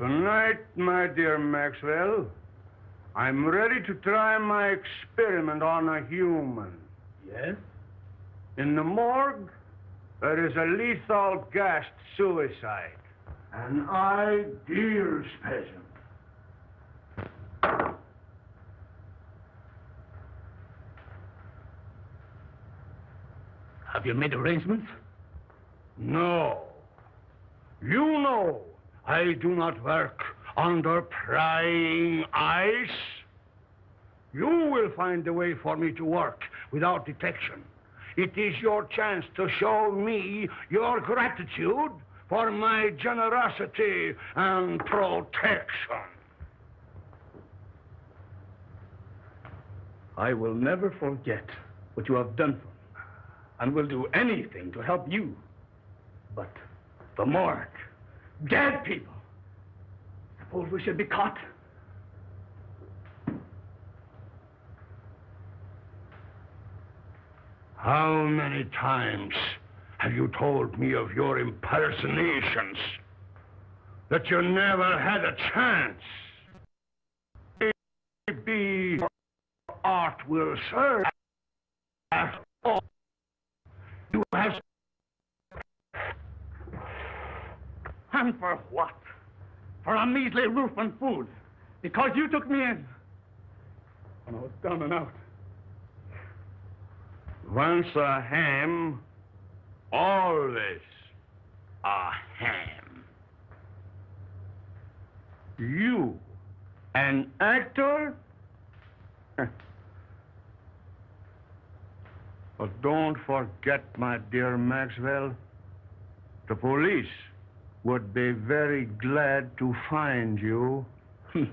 Tonight, my dear Maxwell, I'm ready to try my experiment on a human. Yes? In the morgue, there is a lethal gassed suicide. An ideal specimen. Have you made arrangements? No. You know I do not work under prying eyes. You will find a way for me to work without detection. It is your chance to show me your gratitude for my generosity and protection. I will never forget what you have done for me, and will do anything to help you. But the morgue, dead people. Suppose we should be caught. How many times have you told me of your impersonations? That you never had a chance? Maybe your art will serve after all. You have And for what? For a measly roof and food. Because you took me in. When I was down and out. once a ham, always a ham. You, an actor? but don't forget, my dear Maxwell, the police would be very glad to find you. Hmm.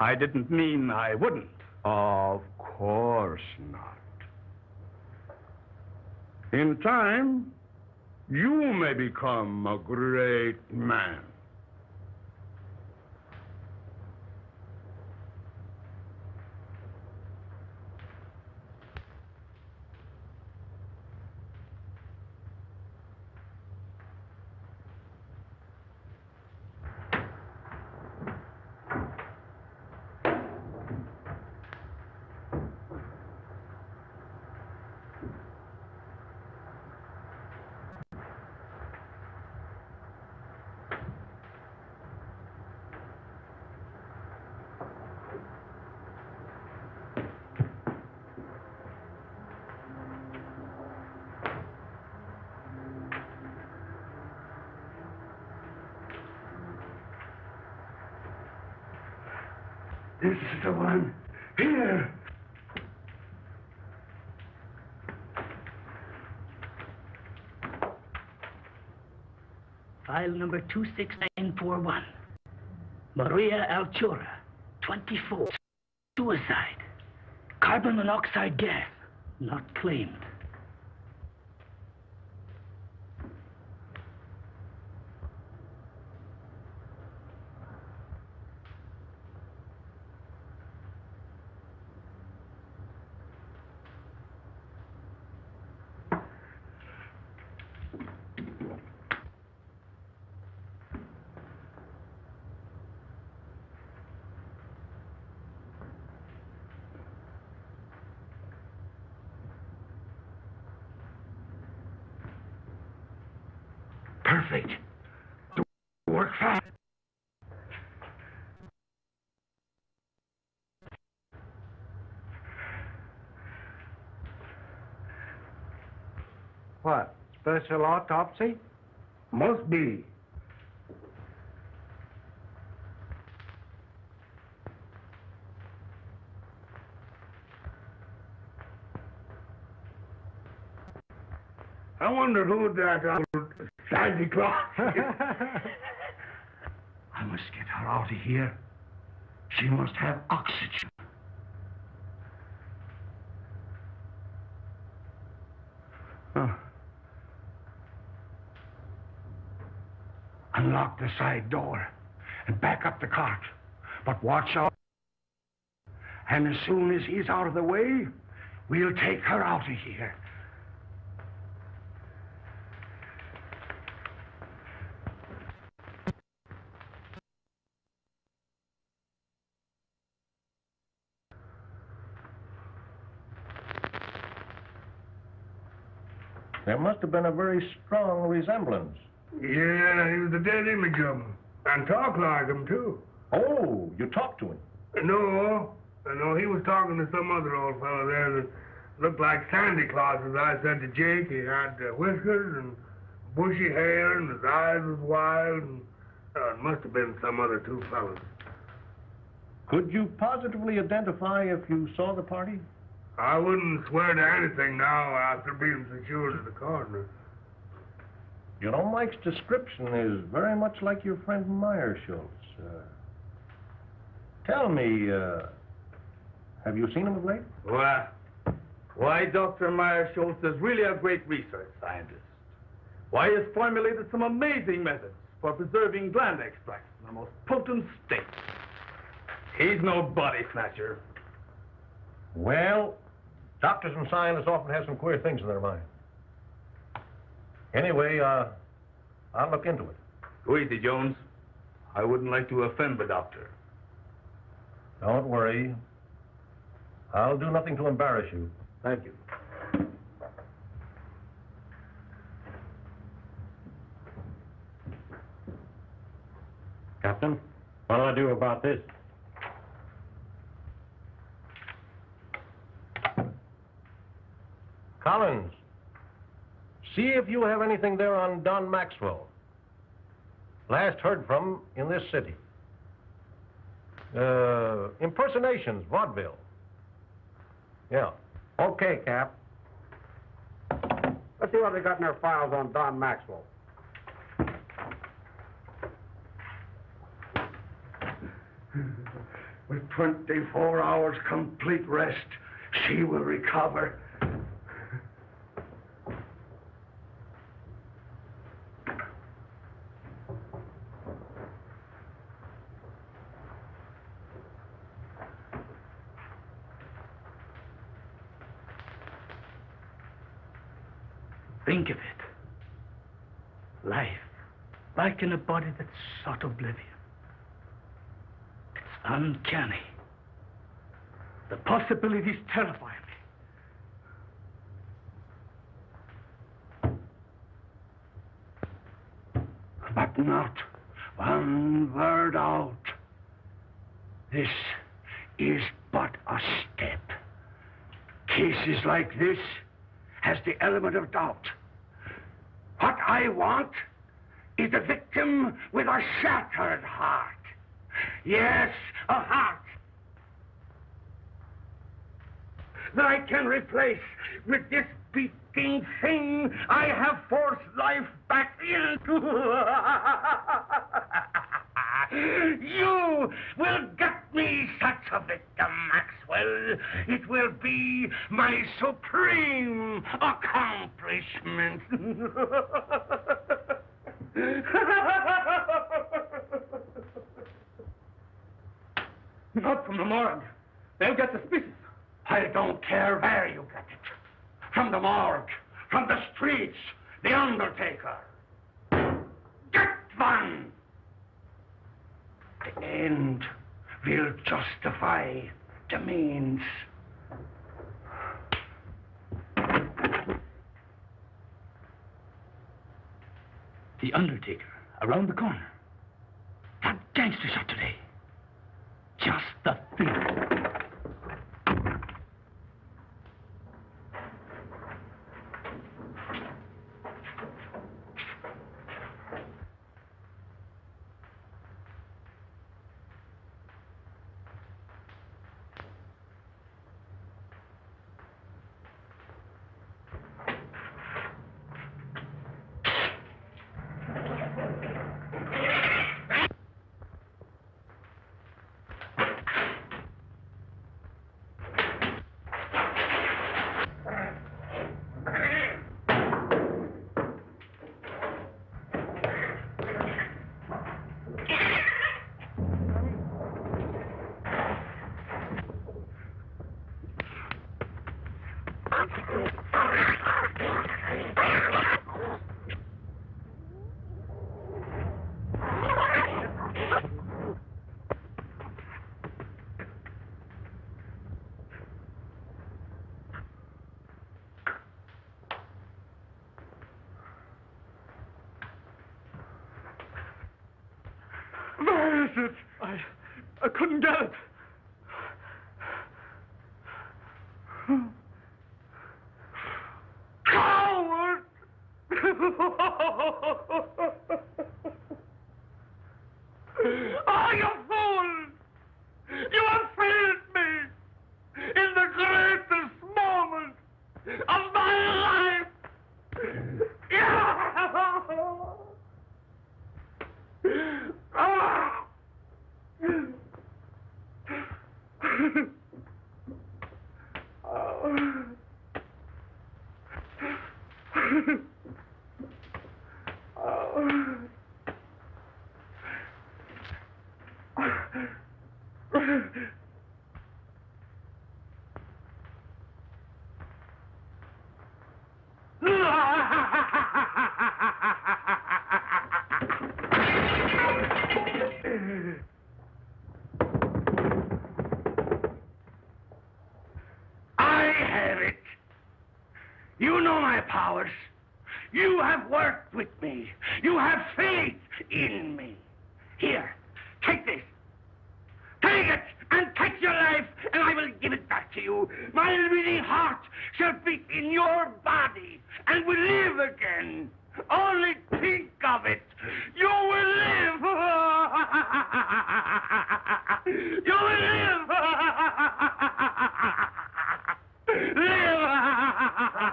I didn't mean I wouldn't. Of course not. In time, you may become a great man. This is the one. Here. File number 26941. Maria Altura, 24. Suicide. Carbon monoxide gas. Not claimed. Perfect. Do work fast. What? Special autopsy? Must be. I wonder who that old Claus. I must get her out of here. She must have oxygen. the side door and back up the cart. But watch out. And as soon as he's out of the way, we'll take her out of here. There must have been a very strong resemblance. Yeah, he was a dead image of him. And talked like him, too. Oh, you talked to him. No, no, he was talking to some other old fellow there that looked like Sandy Claus, as I said to Jake. He had uh, whiskers and bushy hair, and his eyes was wild, and uh, it must have been some other two fellows. Could you positively identify if you saw the party? I wouldn't swear to anything now after being secured to the coroner. You know, Mike's description is very much like your friend Meirschultz. Uh, tell me, uh, have you seen him of late? Why, why, Dr. Meirschultz is really a great research scientist. Why, he has formulated some amazing methods for preserving gland extracts in the most potent state. He's no body snatcher. Well, doctors and scientists often have some queer things in their mind. Anyway, uh, I'll look into it. Go easy, Jones. I wouldn't like to offend the doctor. Don't worry. I'll do nothing to embarrass you. Thank you. Captain, what do I do about this? Collins, see if you have anything there on Don Maxwell. Last heard from in this city. Uh, impersonations, vaudeville. Yeah. Okay, Cap. Let's see what they got in their files on Don Maxwell. With 24 hours complete rest, she will recover. Think of it. Life, like in a body that sought oblivion. It's uncanny. The possibilities terrify me. but not one word out. This is but a step. Cases like this has the element of doubt. I want is a victim with a shattered heart. Yes, a heart that I can replace with this beating thing I have forced life back into. you will get me such a victim, Maxwell. It will be my supreme accomplishment. Not from the morgue. They'll get suspicious. I don't care where you get it. From the morgue, from the streets, the undertaker. Get one! The end will justify the means. The Undertaker, around the corner. That gangster shot today. Just the thing. Oh,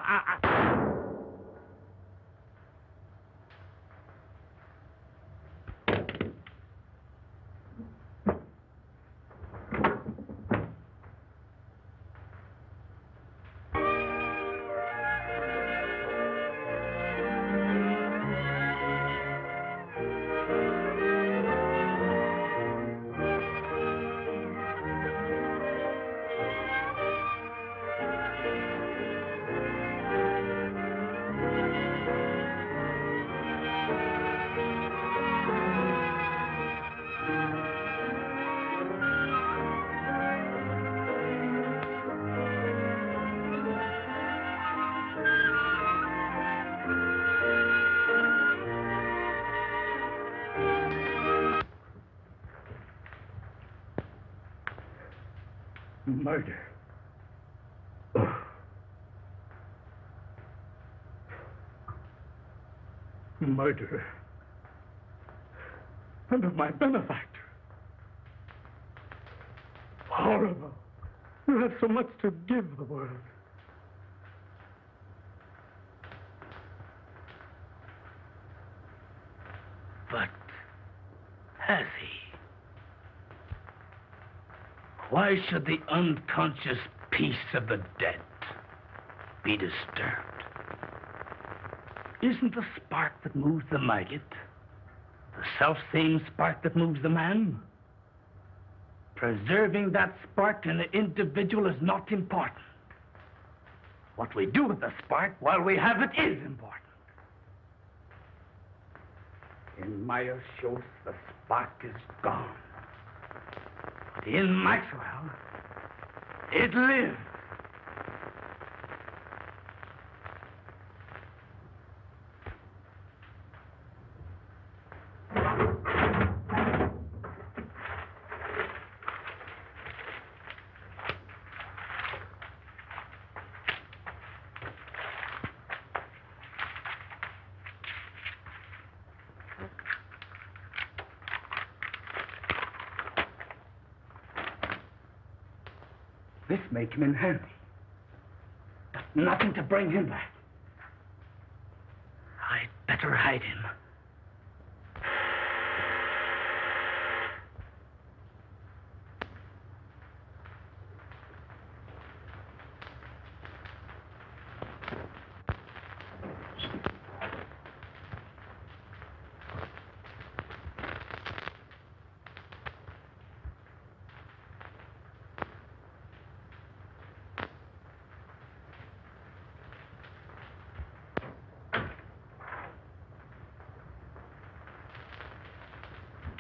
live. Murder. Murder. And of my benefactor. Horrible. You have so much to give the world. But has he? Why should the unconscious peace of the dead be disturbed? Isn't the spark that moves the maggot the self same spark that moves the man? Preserving that spark in the individual is not important. What we do with the spark while we have it is important. In Meyer Schultz, the spark is gone. But in Maxwell, it lives. This may come in handy. But nothing to bring him back. I'd better hide him.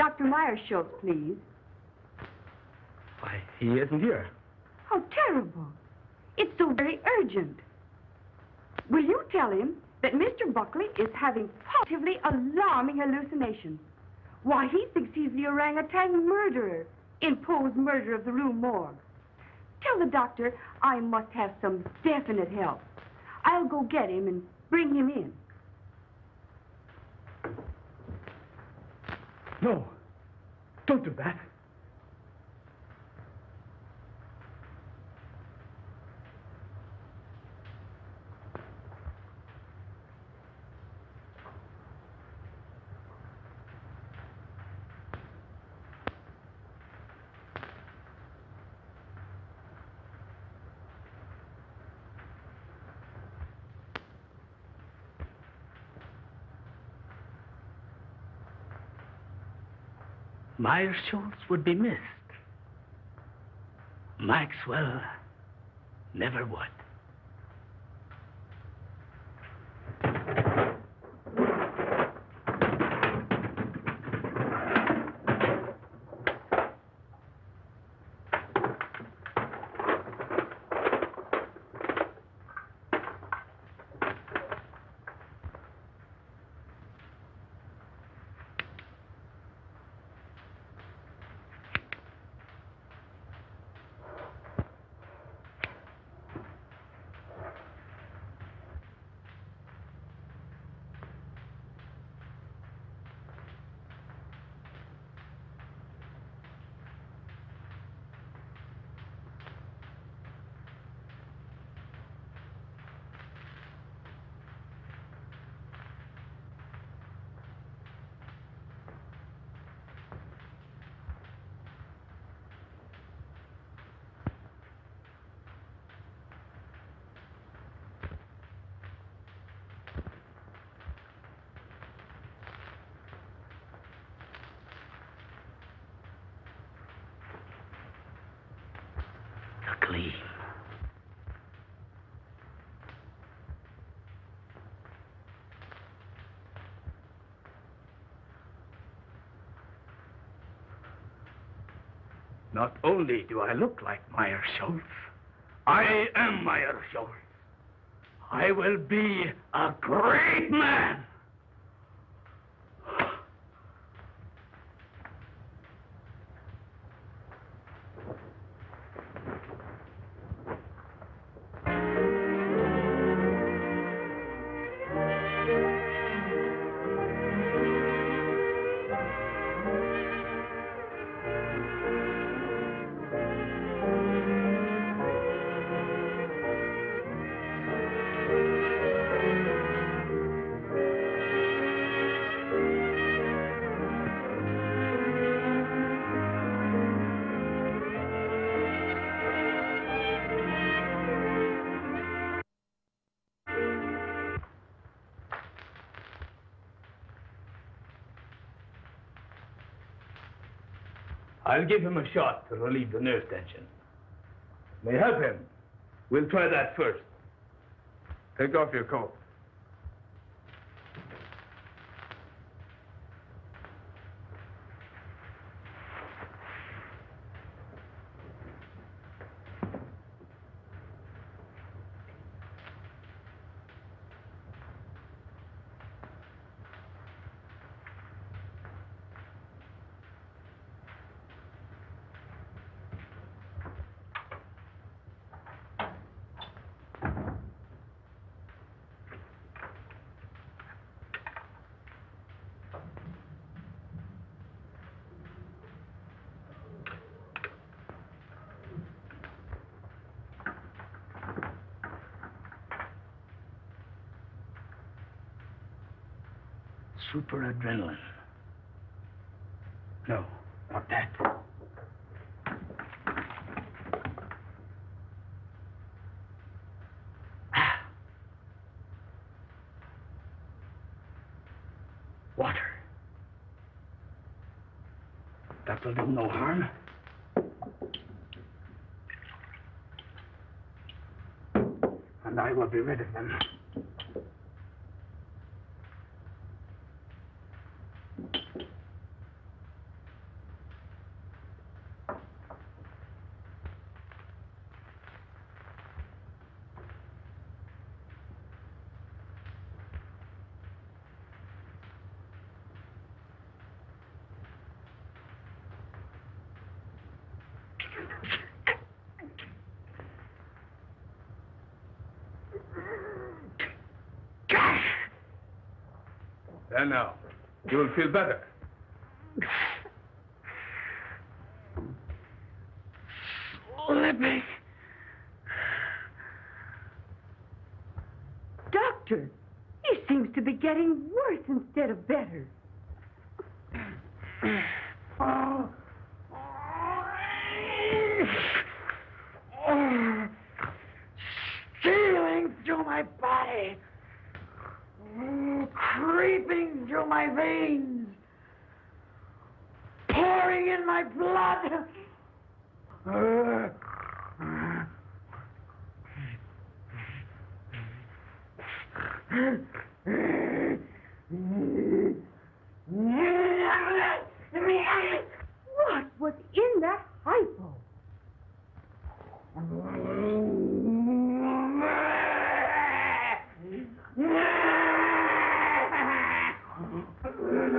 Dr. Meirschultz, please. Why, he isn't here. How terrible. It's so very urgent. Will you tell him that Mr. Buckley is having positively alarming hallucinations? Why, he thinks he's the orangutan murderer. in Poe's murder of the Rue Morgue. Tell the doctor I must have some definite help. I'll go get him and bring him in. No. Don't do that. Meyer Schultz would be missed. Maxwell never would. Gleam. Not only do I look like Meyer Schultz, I am Meyer Schultz. I will be a great man. I'll give him a shot to relieve the nerve tension. May help him. We'll try that first. Take off your coat. Super adrenaline. No, not that. Ah. Water. That will do no harm. And I will be rid of them. And now, you will feel better. Slipping. Doctor, he seems to be getting worse instead of better. Oh. Oh. Stealing through my body. Oh, creeping through my veins. Pouring in my blood. What was in that hypo? Oh.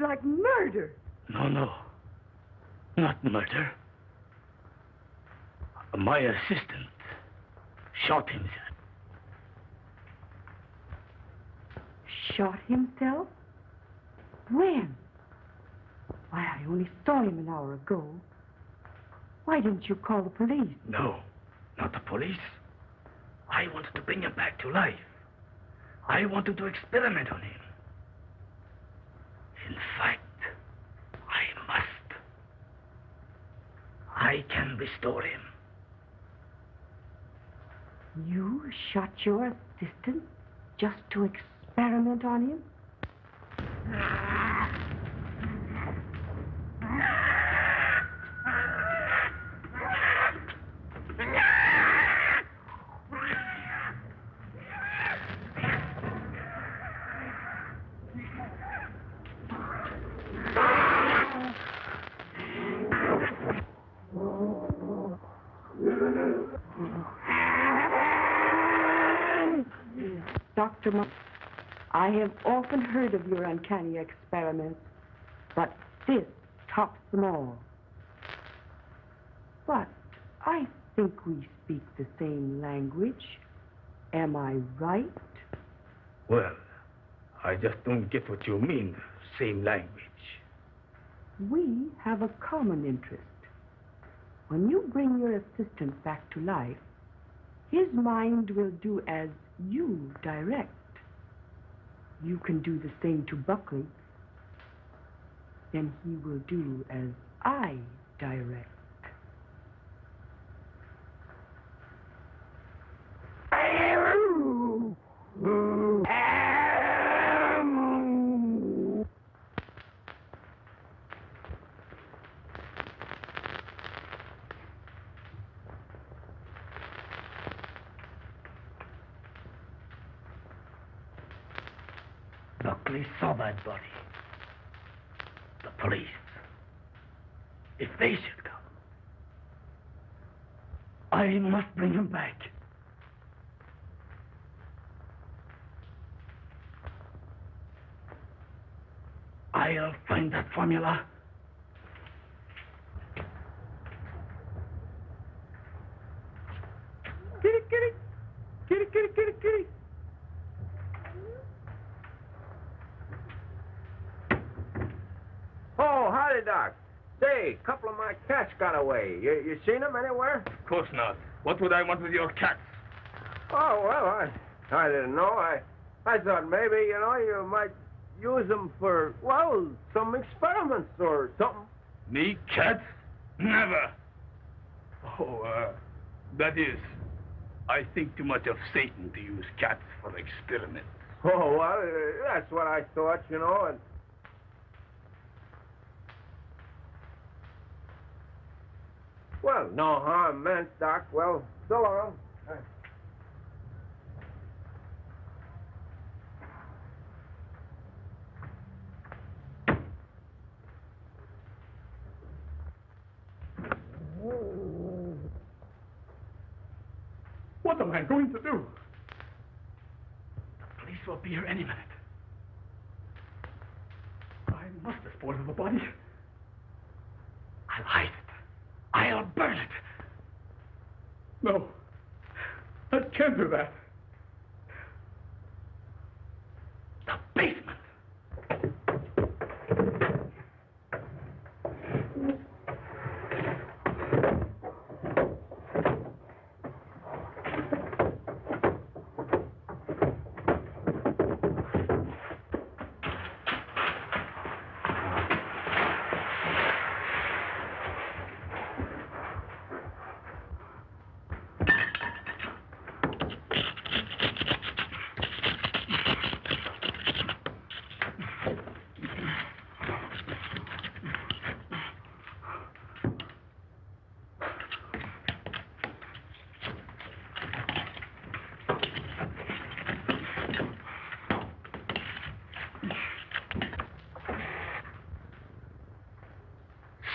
Like murder. No, no. Not murder. My assistant shot himself. Shot himself? When? Why, I only saw him an hour ago. Why didn't you call the police? No, not the police. I wanted to bring him back to life. I wanted to experiment on him. In fact, I must. I can restore him. You shot your assistant just to experiment on him? Ah! Dr. Mo- I have often heard of your uncanny experiments, but this tops them all. But I think we speak the same language. Am I right? Well, I just don't get what you mean. Same language. We have a common interest. When you bring your assistant back to life, his mind will do as you direct. You can do the same to Buckley. Then he will do as I direct. Buckley saw that body. The police. If they should come, I must bring him back. I'll find that formula. Get it, get it. Get it, get it, get it, get it. Oh, howdy, Doc. Say, a couple of my cats got away. You, you seen them anywhere? Of course not. What would I want with your cats? Oh, well, I, I didn't know. I, I thought maybe, you know, you might use them for, well, some experiments or something. Me, cats? Never. Oh, uh, that is, I think too much of Satan to use cats for experiments. Oh, well, uh, that's what I thought, you know. And Well, no harm meant, Doc. Well, so long. What am I going to do? The police will be here any minute. I must dispose of the body. I'll hide it. I'll burn it. No. I can't do that. The basement.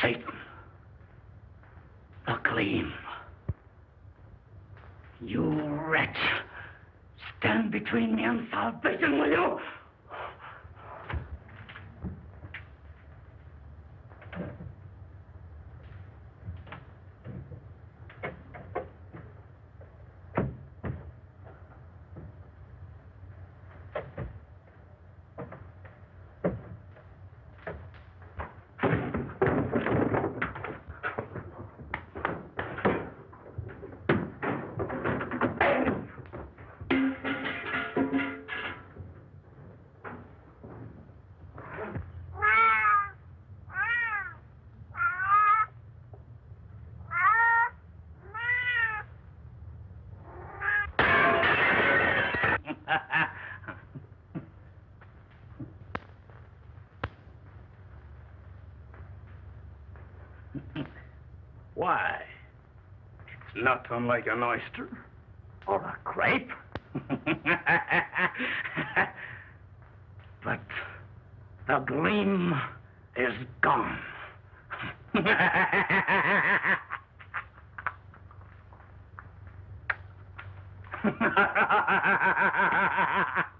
Satan. The gleam. You wretch. Stand between me and salvation, will you? Not unlike an oyster or a grape. but the gleam is gone.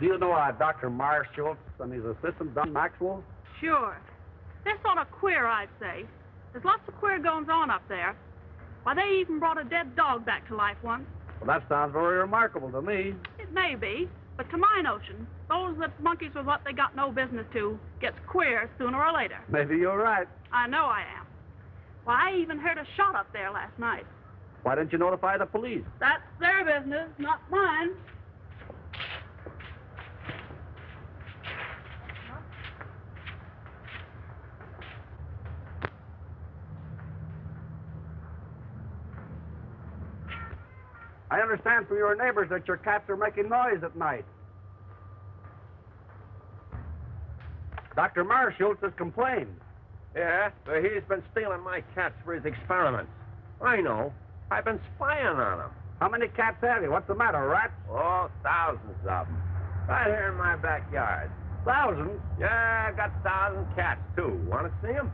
Do you know uh, Dr. Myers Schultz and his assistant, Don Maxwell? Sure. They're sort of queer, I'd say. There's lots of queer goings on up there. Why, they even brought a dead dog back to life once. Well, that sounds very remarkable to me. It may be, but to my notion, those that monkeys with what they got no business to gets queer sooner or later. Maybe you're right. I know I am. Why, I even heard a shot up there last night. Why didn't you notify the police? That's their business, not mine. I understand from your neighbors that your cats are making noise at night. Dr. Meirschultz has complained. Yeah, but he's been stealing my cats for his experiments. I know. I've been spying on him. How many cats have you? What's the matter, rats? Oh, thousands of them. Right here in my backyard. Thousands. Yeah, I got thousand cats, too. Want to see them?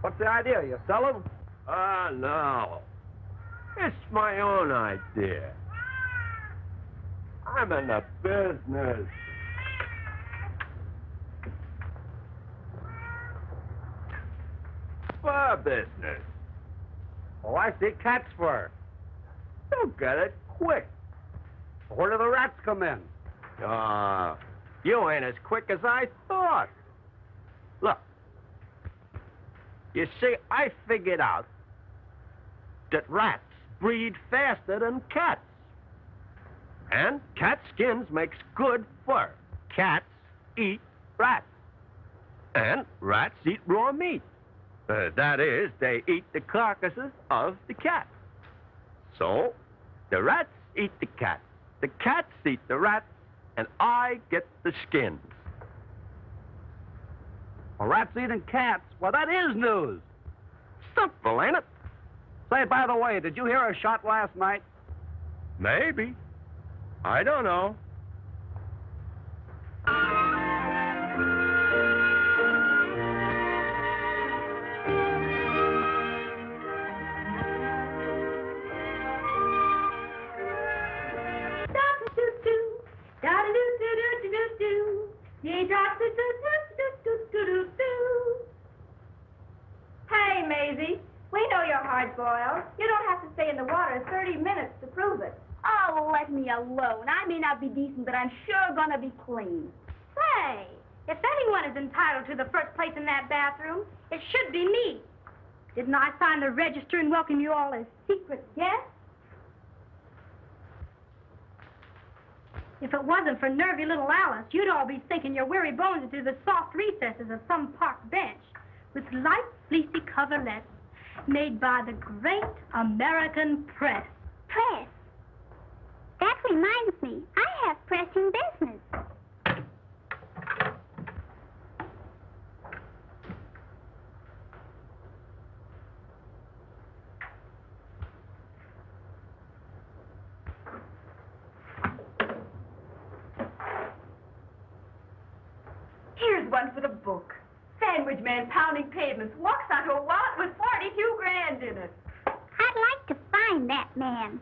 What's the idea? You sell them? Ah, no. It's my own idea. I'm in the business. For business. Oh, I see cat's fur. You'll get it quick. Where do the rats come in? Ah, you ain't as quick as I thought. Look. You see, I figured out that rats breed faster than cats. And cat skins makes good fur. Cats eat rats. And rats eat raw meat. Uh, that is, they eat the carcasses of the cats. So, the rats eat the cats, the cats eat the rats, and I get the skins. Well, rats eating cats. Well, that is news. Simple, ain't it? Say, by the way, did you hear a shot last night? Maybe. I don't know. Gonna be clean. Say, if anyone is entitled to the first place in that bathroom, it should be me. Didn't I sign the register and welcome you all as secret guests? If it wasn't for nervy little Alice, you'd all be sinking your weary bones into the soft recesses of some park bench with light, fleecy coverlets made by the great American press. Press. That reminds me, I have pressing business. Here's one for the book. Sandwich man pounding pavements walks onto a wallet with 42 grand in it. I'd like to find that man.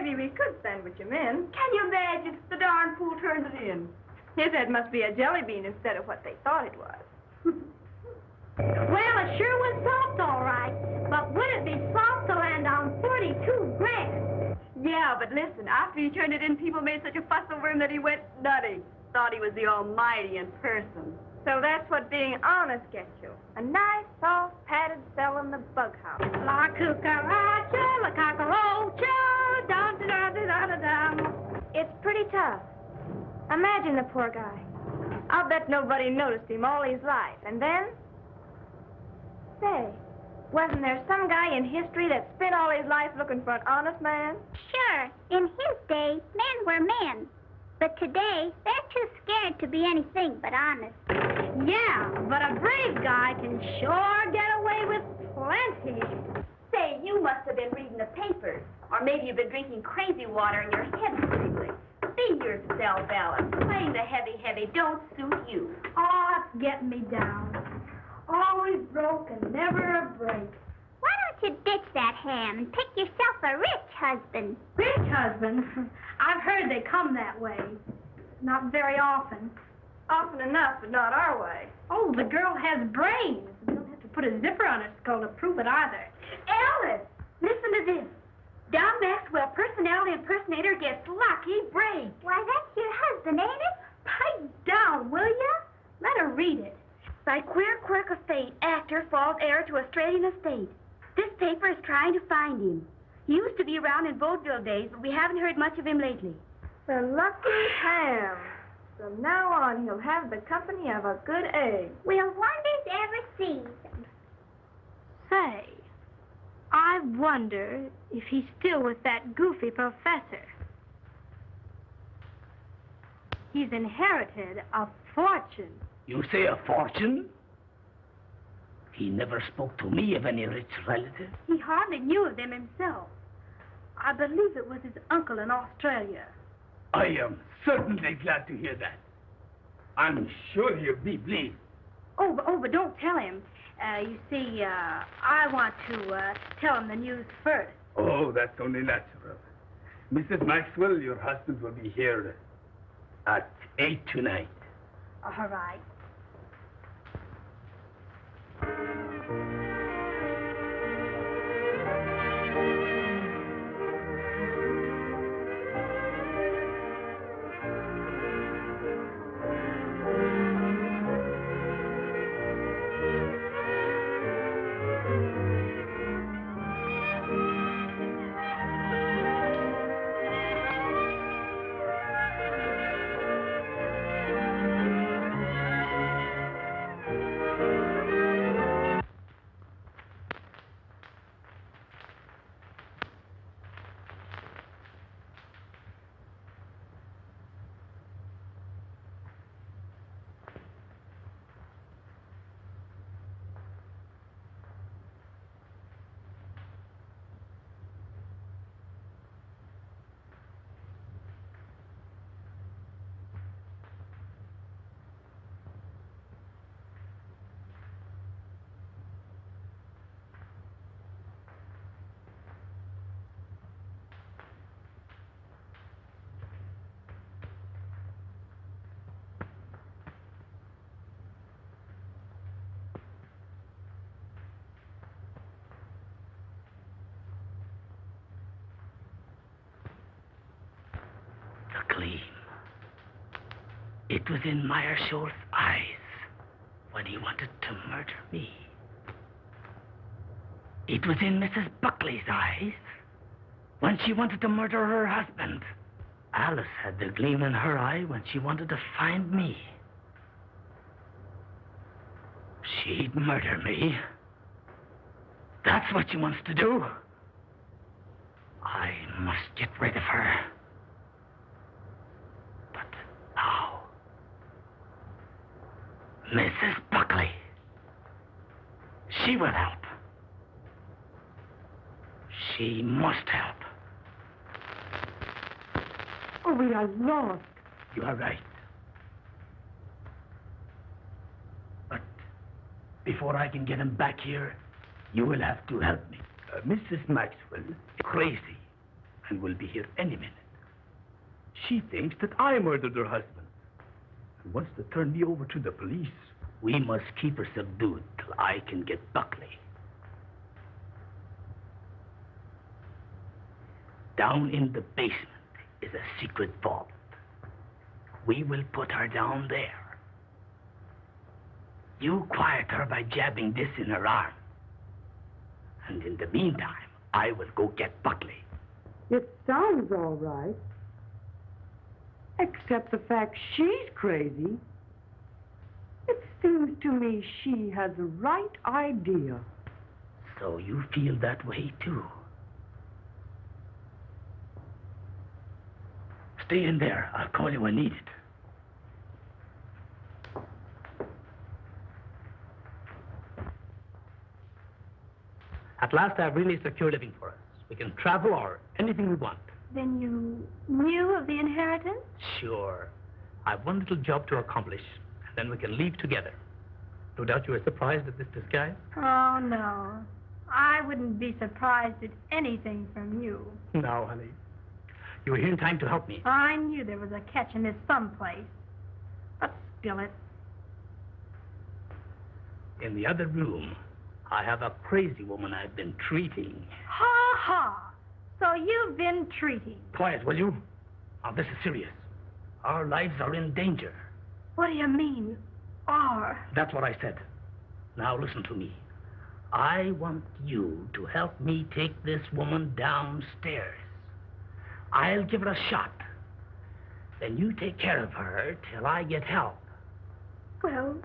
Maybe we could sandwich him in. Can you imagine? The darn fool turned it in. His head must be a jelly bean instead of what they thought it was. well, it sure was soft, all right. But would it be soft to land on 42 grand? Yeah, but listen, after he turned it in, people made such a fuss over him that he went nutty. Thought he was the Almighty in person. So that's what being honest gets you. A nice, soft, padded cell in the bug house. La cucaracha, la cockroacha, It's pretty tough. Imagine the poor guy. I'll bet nobody noticed him all his life. And then? Say, wasn't there some guy in history that spent all his life looking for an honest man? Sure, in his day, men were men. But today, they're too scared to be anything but honest. Yeah, but a brave guy can sure get away with plenty. Say, you must have been reading the papers. Or maybe you've been drinking crazy water and your head's wiggling. Be yourself, Alice. Playing the heavy, heavy don't suit you. Oh, it's getting me down. Always broke and never a break. Why don't you ditch that ham and pick yourself a rich husband? Rich husband? I've heard they come that way. Not very often. Often enough, but not our way. Oh, the girl has brains. We don't have to put a zipper on her skull to prove it either. Alice, listen to this. Don Maxwell, personality impersonator, gets lucky break. Why, that's your husband, ain't it? Pipe down, will ya? Let her read it. By queer quirk of fate, actor falls heir to Australian estate. This paper is trying to find him. He used to be around in vaudeville days, but we haven't heard much of him lately. The lucky ham. From now on, he'll have the company of a good egg. Will wonders ever cease? Say, I wonder if he's still with that goofy professor. He's inherited a fortune. You say a fortune? He never spoke to me of any rich relatives. He hardly knew of them himself. I believe it was his uncle in Australia. I am certainly glad to hear that. I'm sure he'll be pleased. Oh, but, oh, but don't tell him. Uh, you see, uh, I want to uh, tell him the news first. Oh, that's only natural. Mrs. Maxwell, your husband will be here At eight tonight. All right. Was in Meyer Schultz's eyes when he wanted to murder me. It was in Mrs. Buckley's eyes when she wanted to murder her husband. Alice had the gleam in her eye when she wanted to find me. She'd murder me. That's what she wants to do. I must get rid of her. But how? Mrs. Buckley. She will help. She must help. Oh, we are lost. You are right. But before I can get him back here, you will have to help me. Uh, Mrs. Maxwell is crazy and will be here any minute. She thinks that I murdered her husband and wants to turn me over to the police. We must keep her subdued till I can get Buckley. Down in the basement is a secret vault. We will put her down there. You quiet her by jabbing this in her arm. And in the meantime, I will go get Buckley. It sounds all right. Except the fact she's crazy. Seems to me she has the right idea. So you feel that way, too. Stay in there. I'll call you when needed. At last, I've really secured living for us. We can travel or anything we want. Then you knew of the inheritance? Sure. I've one little job to accomplish, then we can leave together. No doubt you were surprised at this disguise? Oh, no. I wouldn't be surprised at anything from you. No, honey. You were here in time to help me. I knew there was a catch in this someplace. But spill it. In the other room, I have a crazy woman I've been treating. Ha ha! So you've been treating. Quiet, will you? Now, this is serious. Our lives are in danger. What do you mean? Are? That's what I said. Now, listen to me. I want you to help me take this woman downstairs. I'll give her a shot. Then you take care of her till I get help. Well,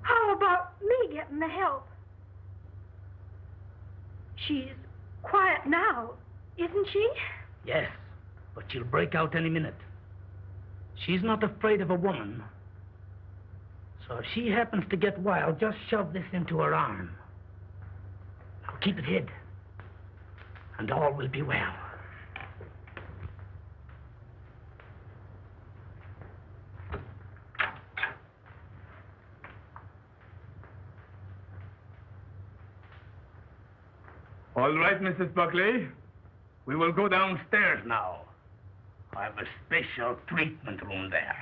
how about me getting the help? She's quiet now, isn't she? Yes, but she'll break out any minute. She's not afraid of a woman. So if she happens to get wild, just shove this into her arm. Now keep it hid, and all will be well. All right, Mrs. Buckley. We will go downstairs now. I have a special treatment room there.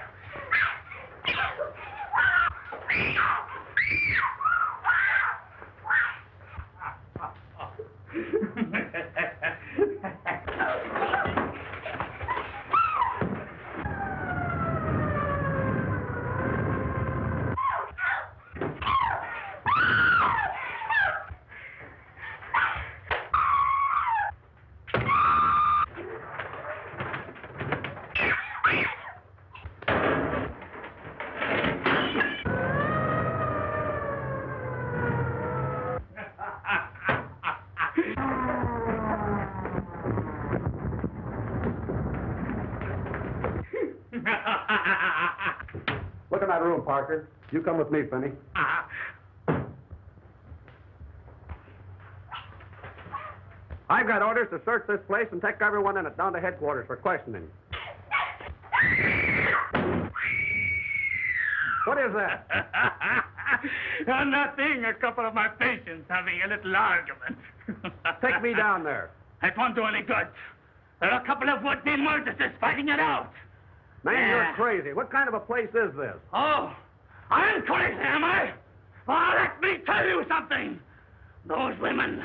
Look in that room, Parker. You come with me, Finney. I've got orders to search this place and take everyone in it down to headquarters for questioning. What is that? Uh, Nothing. A couple of my patients having a little argument. Take me down there. It won't do any good. There are a couple of would-be murderers fighting it out. Man, Yeah. you're crazy. What kind of a place is this? Oh, I'm crazy, am I? Well, let me tell you something. Those women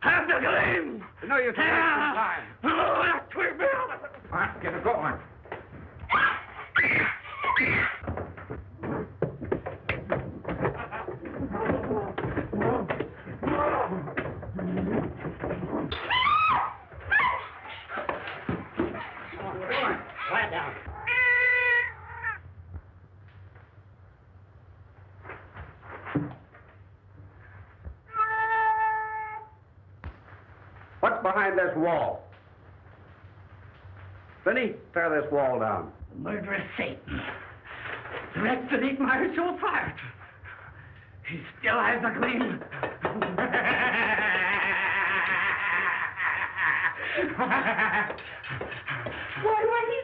have the gleam. No in wasting Yeah. Oh, that will be all. Right, get it going. Wall? Finney, tear this wall down. The Murderous Satan. Threats to eat my soul apart. He still has a gleam. Why, why, he's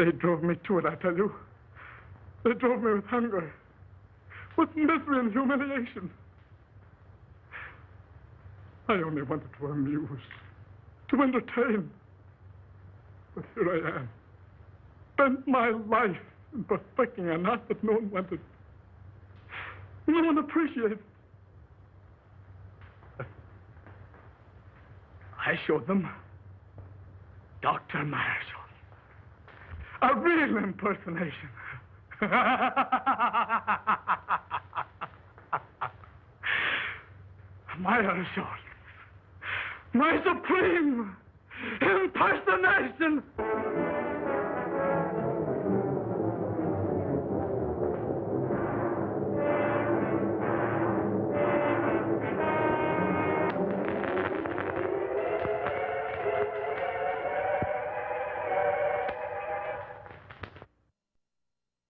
They drove me to it, I tell you. They drove me with hunger, with misery and humiliation. I only wanted to amuse, to entertain. But here I am, spent my life in perfecting an art that no one wanted. No one appreciated. I showed them Dr. Marshall. A real impersonation. Meirschultz. My supreme impersonation.